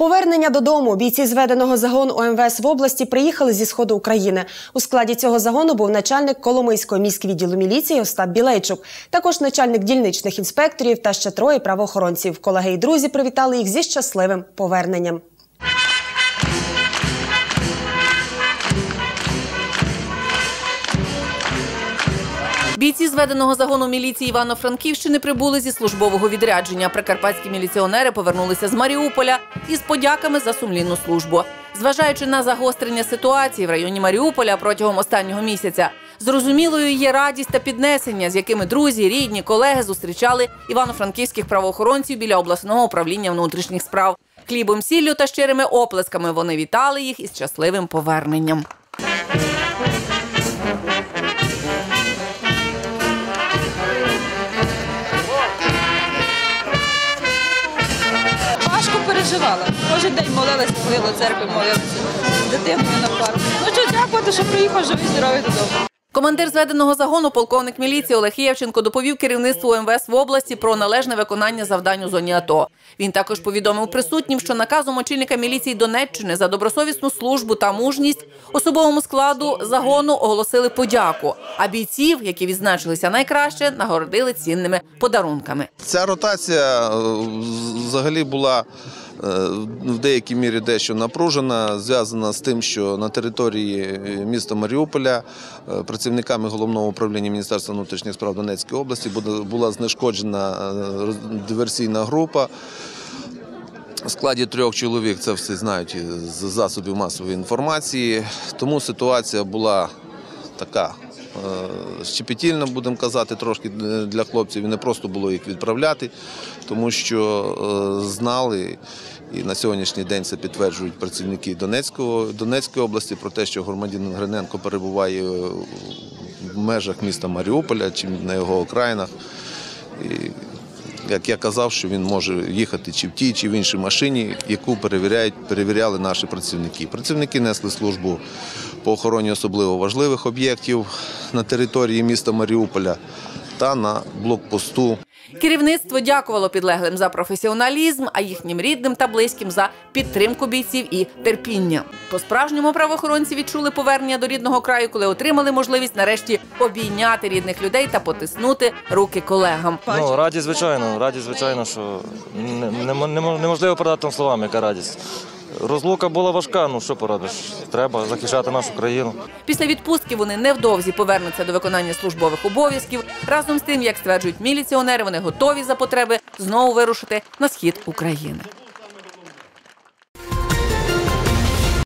Повернення додому бійці зведеного загону ОМВС в області приїхали зі сходу України. У складі цього загону був начальник Коломийського міськвідділу міліції Остап Білейчук, також начальник дільничних інспекторів та ще троє правоохоронців. Колеги і друзі привітали їх зі щасливим поверненням. Бійці зведеного загону міліції Івано-Франківщини прибули зі службового відрядження. Прикарпатські міліціонери повернулися з Маріуполя із подяками за сумлінну службу. Зважаючи на загострення ситуації в районі Маріуполя протягом останнього місяця, зрозумілою є радість та піднесення, з якими друзі, рідні, колеги зустрічали івано-франківських правоохоронців біля обласного управління внутрішніх справ. Хлібом, сіллю та щирими оплесками вони вітали їх із щасливим поверненням. Переживала. Кожен день молилася, ходила в церкві, молилася з дитиною на парк. Ну що дякувати, що приїхав живий, здоровий додому. Командир зведеного загону, полковник міліції Олег Євченко, доповів керівництву МВС в області про належне виконання завдань у зоні АТО. Він також повідомив присутнім, що наказом очільника міліції Донеччини за добросовісну службу та мужність особовому складу загону оголосили подяку. А бійців, які відзначилися найкраще, нагородили цінними подарунками. Ця ротація е, взагалі була в деякій мірі дещо напружена, зв'язана з тим, що на території е, міста Маріуполя е, працівниками головного управління Міністерства внутрішніх справ Донецької області була знешкоджена е, диверсійна група. В складі трьох чоловік це всі знають з засобів масової інформації. Тому ситуація була така е, щепетільна, будемо казати, трошки для хлопців. І не просто було їх відправляти, тому що е, знали. І на сьогоднішній день це підтверджують працівники Донецького, Донецької області про те, що громадянин Гриненко перебуває в межах міста Маріуполя чи на його окраїнах. І як я казав, що він може їхати чи в тій, чи в іншій машині, яку перевіряють, перевіряли наші працівники. Працівники несли службу по охороні особливо важливих об'єктів на території міста Маріуполя та на блокпосту Керівництво дякувало підлеглим за професіоналізм, а їхнім рідним та близьким за підтримку бійців і терпіння. По справжньому правоохоронці відчули повернення до рідного краю, коли отримали можливість нарешті обійняти рідних людей та потиснути руки колегам. Ну, радість, звичайно, радість, звичайно, що не- немо- немо- неможливо передати там словами, яка радість. Розлука була важка, ну що порадиш? Треба захищати нашу країну. Після відпустки вони невдовзі повернуться до виконання службових обов'язків. Разом з тим, як стверджують міліціонери, вони готові за потреби знову вирушити на схід України.